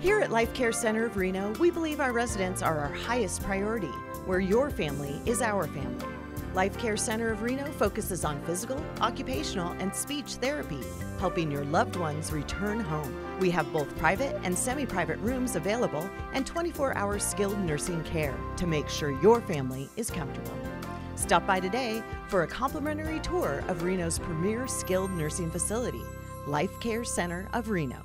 Here at Life Care Center of Reno, we believe our residents are our highest priority, where your family is our family. Life Care Center of Reno focuses on physical, occupational, and speech therapy, helping your loved ones return home. We have both private and semi private rooms available and 24 hour skilled nursing care to make sure your family is comfortable. Stop by today for a complimentary tour of Reno's premier skilled nursing facility, Life Care Center of Reno.